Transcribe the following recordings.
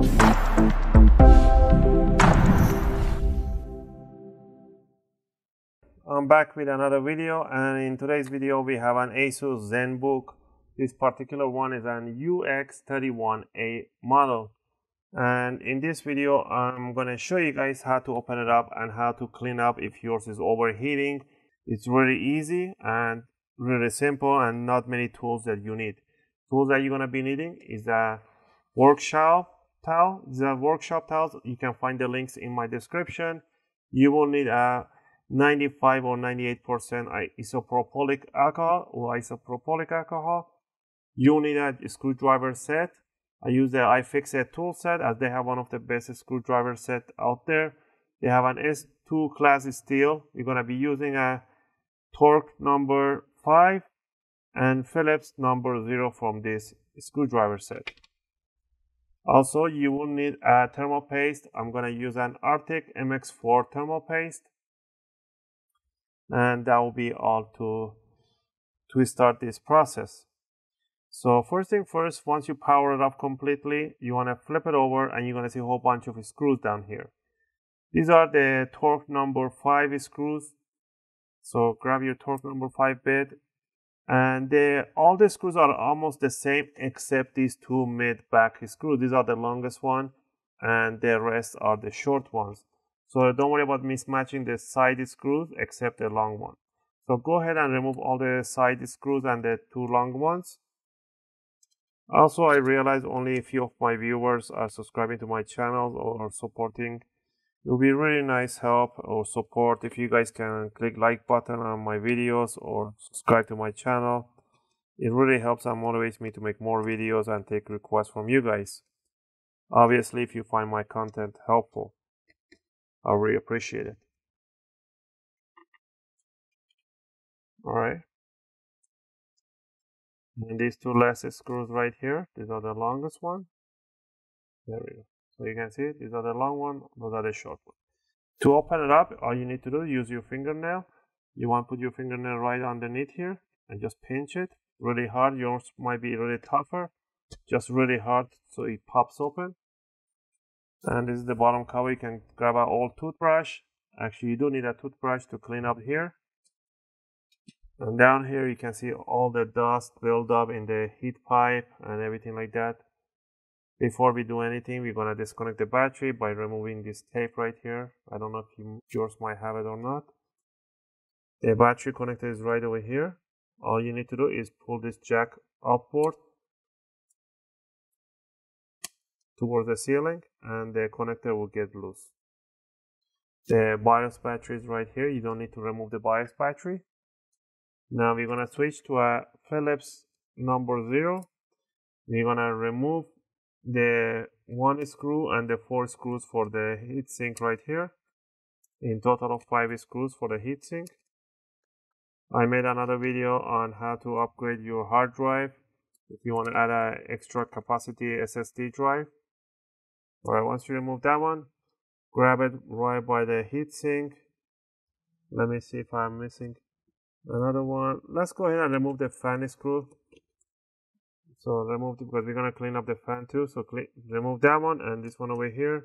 I'm back with another video and in today's video we have an Asus ZenBook. This particular one is an UX31A model and in this video I'm going to show you guys how to open it up and how to clean up if yours is overheating. It's really easy and really simple and not many tools that you need. Tools that you're going to be needing is a workshop towel. The workshop towels you can find the links in my description. You will need a 95 or 98% isopropylic alcohol or isopropylic alcohol. You need a screwdriver set. I use the iFixit tool set as they have one of the best screwdriver set out there. They have an S2 class steel. You're going to be using a torque number 5 and Phillips number 0 from this screwdriver set. Also, you will need a thermal paste. I'm going to use an Arctic MX4 thermal paste. And that will be all to to start this process. So first thing first once you power it up completely you want to flip it over and you're going to see a whole bunch of screws down here. These are the torque number 5 screws. So grab your torque number 5 bit and all the screws are almost the same except these two mid back screws these are the longest one and the rest are the short ones so don't worry about mismatching the side screws except the long one. So go ahead and remove all the side screws and the two long ones. Also, I realize only a few of my viewers are subscribing to my channel or supporting. It will be really nice help or support if you guys can click like button on my videos or subscribe to my channel. It really helps and motivates me to make more videos and take requests from you guys. Obviously, if you find my content helpful. I really appreciate it. All right. And these two last screws right here, these are the longest one. There we go. So you can see it, these are the long one, those are the short one. To open it up, all you need to do is use your fingernail. You want to put your fingernail right underneath here and just pinch it really hard. Yours might be really tougher, just really hard so it pops open. And this is the bottom cover. You can grab an old toothbrush. Actually you do need a toothbrush to clean up here. And down here you can see all the dust build up in the heat pipe and everything like that before we do anything we're to disconnect the battery by removing this tape right here i don't know if you, yours might have it or not the battery connector is right over here all you need to do is pull this jack upward towards the ceiling and the connector will get loose. The BIOS battery is right here. You don't need to remove the BIOS battery. Now we're to switch to uh, a Phillips number zero. We're to remove the one screw and the four screws for the heatsink right here. In total of five screws for the heatsink. I made another video on how to upgrade your hard drive if you want to add an extra capacity SSD drive. Alright, once you remove that one, grab it right by the heatsink. Let me see if I'm missing another one. Let's go ahead and remove the fan screw. So remove it because we're gonna clean up the fan too. So remove that one and this one over here.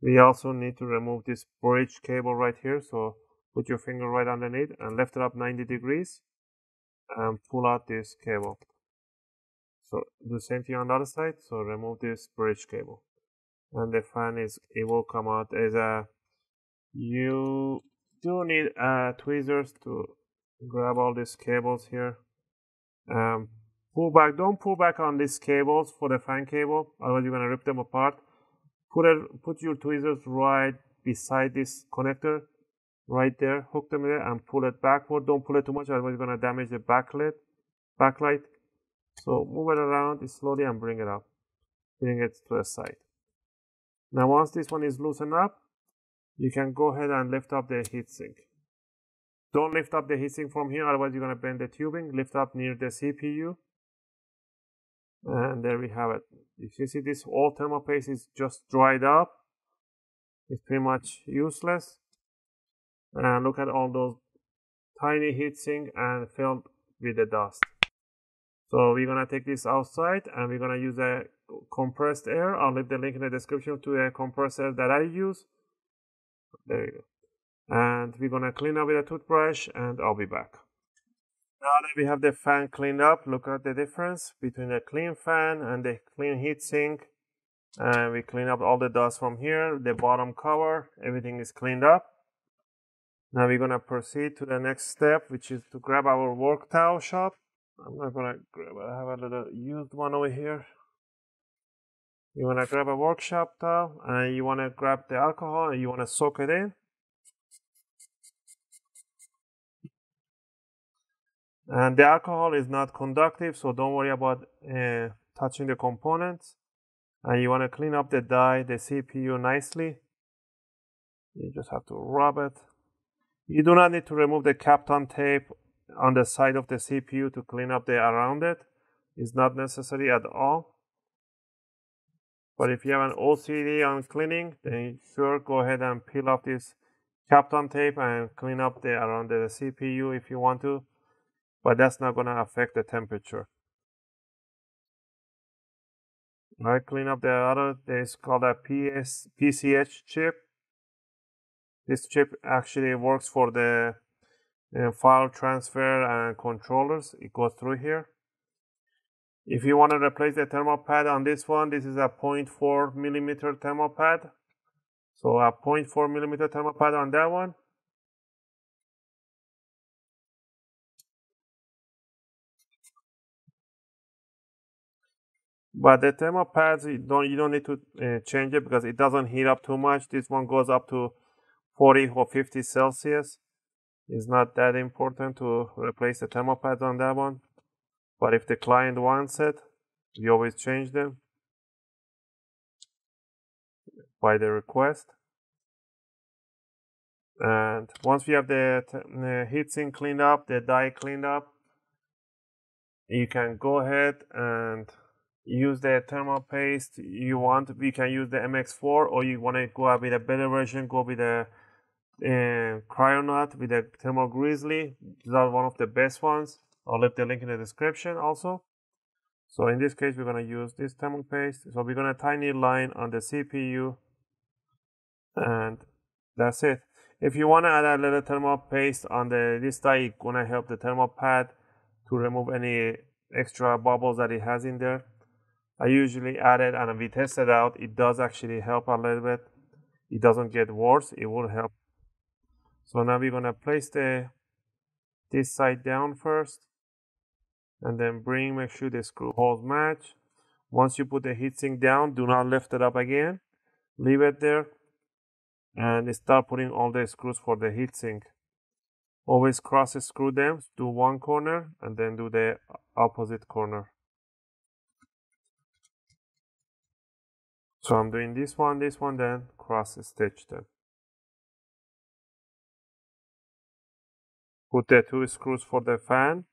We also need to remove this bridge cable right here. So put your finger right underneath and lift it up 90 degrees and pull out this cable. So do the same thing on the other side. So remove this bridge cable. And the fan is, it will come out as a, you do need uh, tweezers to grab all these cables here. Um, pull back, don't pull back on these cables for the fan cable, otherwise you're gonna rip them apart. Put it, put your tweezers right beside this connector, right there, hook them there and pull it backward. Don't pull it too much, otherwise you're gonna damage the backlit, backlight. So move it around slowly and bring it up. Bring it to the side. Now once this one is loosened up, you can go ahead and lift up the heatsink. Don't lift up the heatsink from here, otherwise you're going to bend the tubing. Lift up near the CPU. And there we have it. If you see this all thermal paste is just dried up. It's pretty much useless. And look at all those tiny heatsink and filled with the dust. So we're gonna take this outside and we're gonna use a compressed air. I'll leave the link in the description to a compressor that I use. There you go. And we're gonna clean up with a toothbrush and I'll be back. Now that we have the fan cleaned up, look at the difference between the clean fan and the clean heatsink. And we clean up all the dust from here, the bottom cover, everything is cleaned up. Now we're gonna proceed to the next step, which is to grab our work towel shop. I'm not gonna grab, I have a little used one over here. You wanna grab a workshop towel and you wanna grab the alcohol and you wanna soak it in. And the alcohol is not conductive, so don't worry about uh, touching the components. And you wanna clean up the die, the CPU nicely. You just have to rub it. You do not need to remove the Kapton tape on the side of the CPU to clean up the around it. it is not necessary at all. But if you have an OCD on cleaning, then sure go ahead and peel off this Kapton tape and clean up the around the CPU if you want to. But that's not gonna affect the temperature. All right, clean up the other. This called a PS, PCH chip. This chip actually works for the file transfer and controllers it goes through here if you want to replace the thermal pad on this one this is a 0.4 millimeter thermal pad so a 0.4 millimeter thermal pad on that one but the thermal pads you don't you don't need to uh, change it because it doesn't heat up too much this one goes up to 40 or 50 celsius it's not that important to replace the thermal pads on that one. But if the client wants it, we always change them by the request. And once we have the, the heatsink cleaned up, the die cleaned up, you can go ahead and use the thermal paste you want. We can use the MX4 or you want to go with a better version, go with the uh, Cryonaut with a Thermal Grizzly. These are one of the best ones. I'll leave the link in the description also. So in this case, we're going to use this thermal paste. So we're going to tiny line on the CPU and that's it. If you want to add a little thermal paste on the this die, it's going to help the thermal pad to remove any extra bubbles that it has in there. I usually add it and we tested out. It does actually help a little bit. It doesn't get worse. It will help so now we're gonna place the this side down first and then bring, make sure the screw holes match. Once you put the heatsink down, do not lift it up again. Leave it there and start putting all the screws for the heatsink. Always cross screw them, do one corner and then do the opposite corner. So I'm doing this one, this one, then cross stitch them. put the two screws for the fan.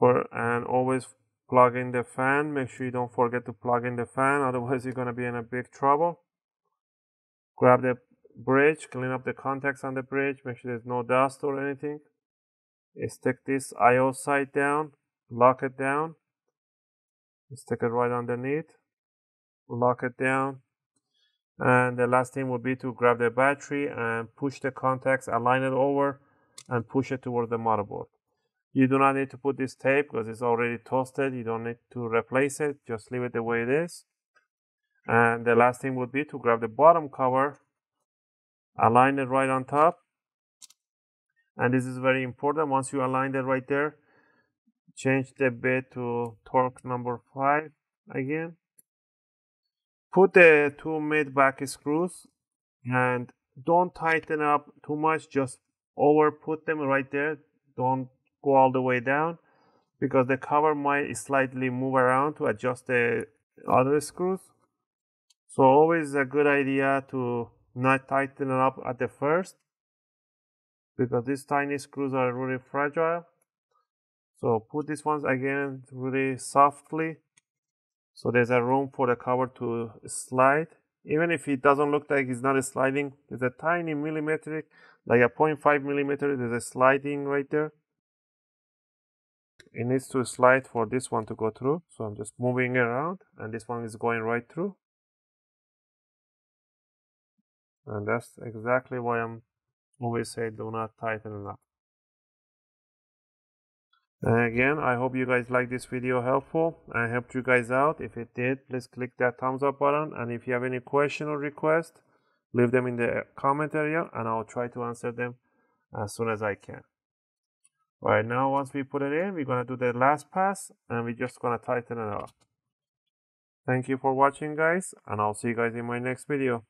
For and always plug in the fan. Make sure you don't forget to plug in the fan otherwise you're going to be in a big trouble. Grab the bridge clean up the contacts on the bridge make sure there's no dust or anything. Eh, stick this IO side down lock it down stick it right underneath lock it down and the last thing would be to grab the battery and push the contacts, align it over and push it towards the motherboard. You do not need to put this tape because it's already toasted. You don't need to replace it. Just leave it the way it is. And the last thing would be to grab the bottom cover, align it right on top. And this is very important. Once you align it right there, change the bit to torque number five again put the two mid back screws and don't tighten up too much. Just over put them right there. Don't go all the way down because the cover might slightly move around to adjust the other screws. So always a good idea to not tighten it up at the first because these tiny screws are really fragile. So put these ones again really softly so there's a room for the cover to slide. Even if it doesn't look like it's not sliding, there's a tiny millimetric, like a 0.5 millimeter, there's a sliding right there. it needs to slide for this one to go through so I'm just moving around and this one is going right through and that's exactly why I'm always say do not tighten it up again I hope you guys like this video helpful. And helped you guys out. If it did please click that thumbs up button. And if you have any question or request leave them in the comment area and I'll try to answer them as soon as I can. All right now once we put it in we're going to do the last pass and we're just going to tighten it up. Thank you for watching guys and I'll see you guys in my next video